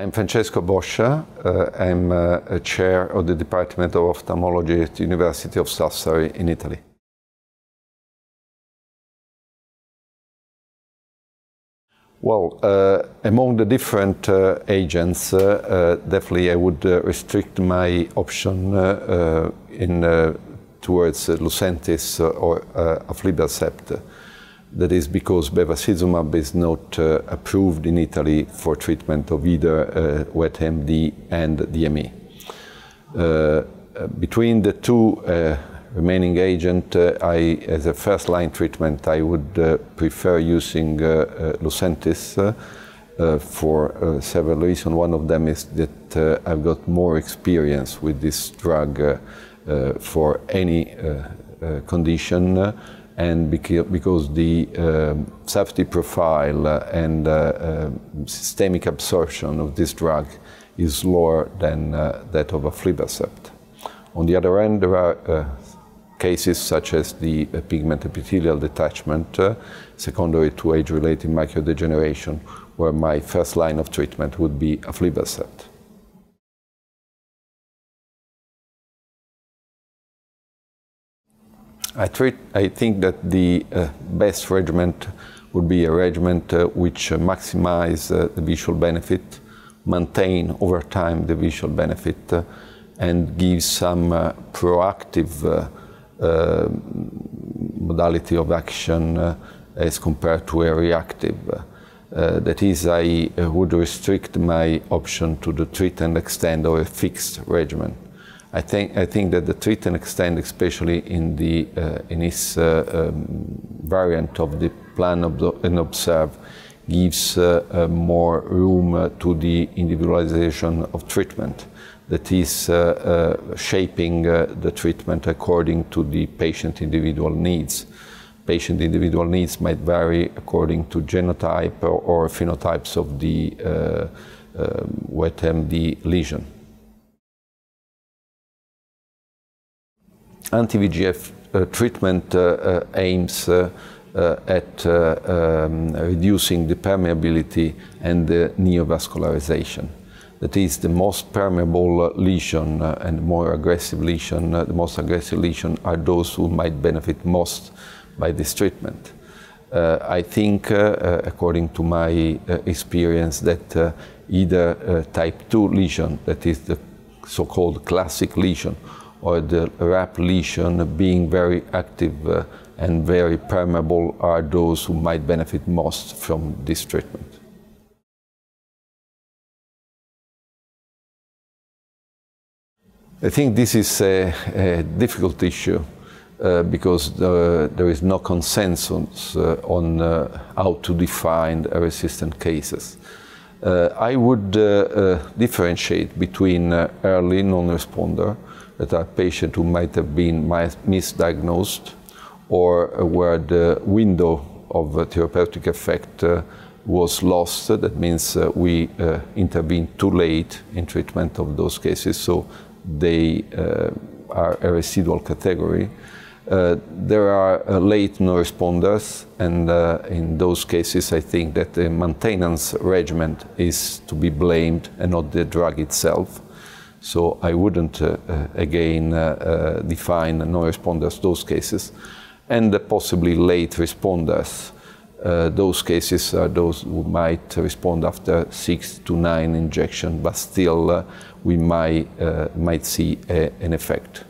I'm Francesco Boscia. Uh, I'm uh, a chair of the Department of Ophthalmology at the University of Sassari in Italy. Well, uh, among the different uh, agents, uh, uh, definitely I would restrict my option in, towards Lucentis or aflibercept. That is because bevacizumab is not uh, approved in Italy for treatment of either uh, wet AMD and DME. Uh, between the two remaining agent, uh, I, as a first-line treatment, I would uh, prefer using uh, Lucentis for several reasons. One of them is that I've got more experience with this drug for any condition and because the um, safety profile and uh, uh, systemic absorption of this drug is lower than uh, that of aflibercept. On the other hand, there are cases such as the uh, pigment epithelial detachment uh, secondary to age-related macular degeneration, where my first line of treatment would be aflibercept. I, treat, I think that the uh, best regimen would be a regimen uh, which uh, maximize uh, the visual benefit, maintain over time the visual benefit, and give some proactive uh, modality of action uh, as compared to a reactive. Uh, that is, I would restrict my option to the treat and extend or a fixed regimen. I think, I think that the treat and extend, especially in, the, uh, in this uh, um, variant of the plan of and observe, gives uh, more room to the individualization of treatment that is uh, uh, shaping uh, the treatment according to the patient individual needs. Patient individual needs might vary according to genotype or, or phenotypes of the wet AMD lesion. Anti-VEGF uh, treatment uh, uh, aims at um, reducing the permeability and the neovascularization that is the most permeable lesion and more aggressive lesion, the most aggressive lesion are those who might benefit most by this treatment. Uh, I think, uh, according to my uh, experience, that either type 2 lesion, that is the so-called classic lesion, or the RAP lesion being very active and very permeable are those who might benefit most from this treatment. I think this is a, a difficult issue uh, because there is no consensus uh, on uh, how to define resistant cases. Uh, I would uh, uh, differentiate between early non-responder, that are patients who might have been misdiagnosed, or where the window of therapeutic effect was lost. That means we intervened too late in treatment of those cases. So they uh, are a residual category. Uh, there are uh, late no-responders, and uh, in those cases, I think that the maintenance regimen is to be blamed and not the drug itself. So I wouldn't, uh, uh, again, define no-responders those cases. And possibly late responders. those cases are those who might respond after six to nine injections, but still we might, uh, might see a, an effect.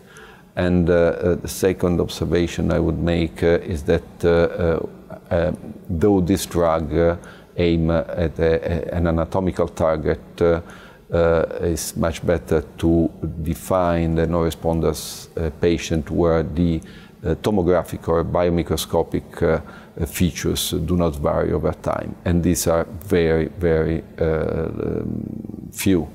And uh, uh, the second observation I would make is that though this drug aim at a, an anatomical target, uh, is much better to define the no-responders uh, patient where the uh, tomographic or biomicroscopic features do not vary over time. And these are very, very um, few.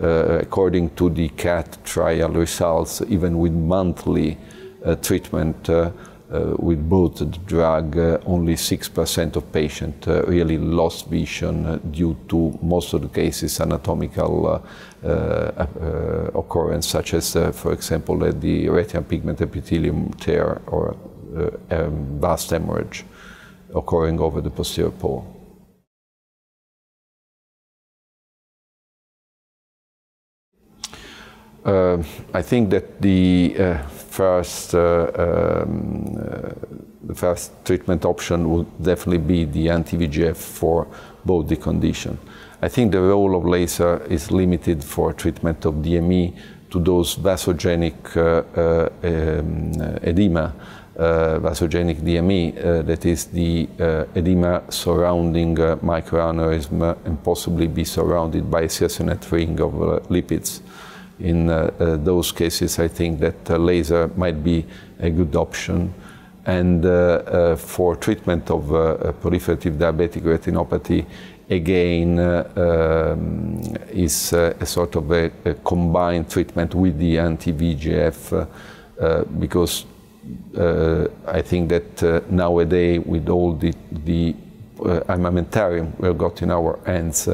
Uh, according to the CATT trial results, even with monthly uh, treatment uh, Uh, with both the drug, uh, only 6% of patients uh, really lost vision due to most of the cases anatomical occurrence, such as, for example, the retinal pigment epithelium tear or um, vast hemorrhage occurring over the posterior pole. Uh, I think that the uh, first uh, um, uh, the first treatment option would definitely be the anti-VEGF for both the condition. I think the role of laser is limited for treatment of DME to those vasogenic uh, uh, um, edema, vasogenic DME, that is the edema surrounding microaneurysm and possibly be surrounded by a CSF ring of lipids. In uh, uh, those cases, I think that uh, laser might be a good option. And uh, uh, for treatment of uh, proliferative diabetic retinopathy, again um, is a sort of a, a, combined treatment with the anti-VEGF because I think that nowadays with all the, the armamentarium we've got in our hands,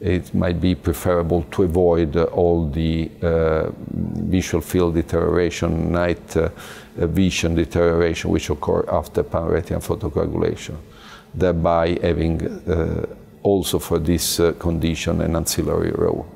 it might be preferable to avoid uh, all the uh, visual field deterioration, night uh, vision deterioration which occur after panretinal photocoagulation, thereby having also for this condition an ancillary role.